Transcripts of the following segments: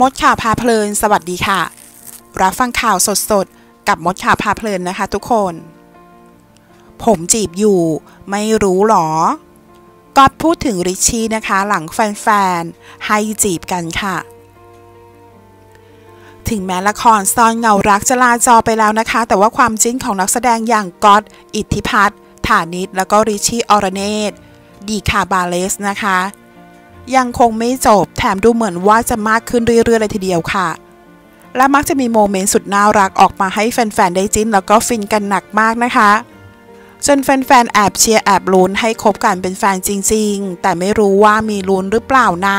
มดข่าวพาเพลิน สวัสดีค่ะ รับฟังข่าวสดๆ กับมดข่าวพาเพลินนะคะทุกคน ผมจีบอยู่ ไม่รู้หรอก็พูดถึงริชชี่นะคะ หลังแฟนๆ ให้จีบกันค่ะ ถึงแม้ละครซ่อนเงารักจะลาจอไปแล้วนะคะ แต่ว่าความจิ้นของนักแสดงอย่างก๊อตอิทธิพัฒน์ฐานิต แล้วก็ริชชี่อรเนตดีคาบาเลสนะคะ ยังคงไม่จบแถมดูเหมือนว่าจะมากขึ้นเรื่อยๆเลยทีเดียวค่ะ และมักจะมีโมเมนต์สุดน่ารักออกมาให้แฟนๆได้จิ้นแล้วก็ฟินกันหนักมากนะคะ จนแฟนๆแอบเชียร์แอบลุ้นให้คบกันเป็นแฟนจริง ๆ แต่ไม่รู้ว่ามีลุ้นหรือเปล่านะ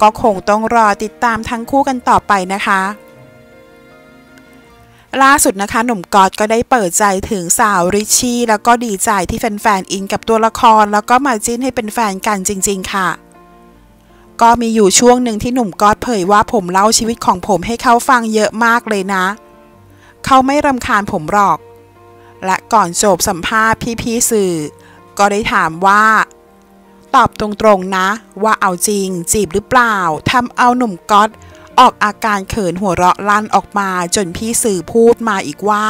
ก็คงต้องรอติดตามทั้งคู่กันต่อไปนะคะล่าสุดนะคะหนุ่มกอดก็ได้เปิดใจถึงสาวริชชี่ แล้วก็ดีใจที่แฟนๆอินกับตัวละคร แล้วก็มาจิ้นให้เป็นแฟนกันจริง ๆ ค่ะ ก็มีอยู่ช่วงหนึ่งที่หนุ่มก๊อดเผยว่าผมเล่าชีวิตของผมให้เขาฟังเยอะมากเลยนะ เขาไม่รำคาญผมหรอก และก่อนจบสัมภาษณ์พี่ๆสื่อ ก็ได้ถามว่า ตอบตรงๆนะ ว่าเอาจริง จีบหรือเปล่าทำเอาหนุ่มก๊อตออกอาการเขินหัวเราะลั่นออกมาจนพี่สื่อพูดมาอีกว่า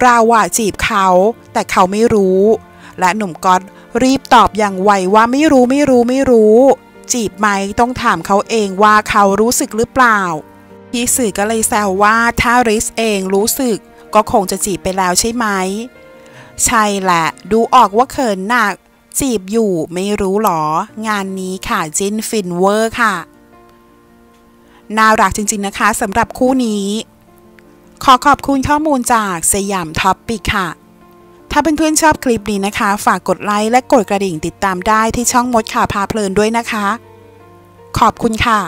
เราว่าจีบเขา แต่เขาไม่รู้ และหนุ่มก๊อต รีบตอบอย่างไวว่าไม่รู้ไม่รู้ไม่รู้ จีบไหมต้องถามเขาเองว่าเขารู้สึกหรือเปล่า พี่สื่อก็เลยแซวว่าถ้าริชเองรู้สึก ก็คงจะจีบไปแล้วใช่ไหม ใช่แหละ ดูออกว่าเขินหนัก จีบอยู่ไม่รู้หรอ งานนี้ค่ะจิ้นฟินเวอร์ค่ะน่ารักจริง ๆ นะคะสำหรับคู่นี้ ขอขอบคุณข้อมูลจากสยามท็อปปิกค่ะ ถ้าเพื่อนๆชอบคลิปนี้นะคะ ฝากกดไลค์และกดกระดิ่งติดตามได้ที่ช่องมดข่าวพาเพลินด้วยนะคะ ขอบคุณค่ะ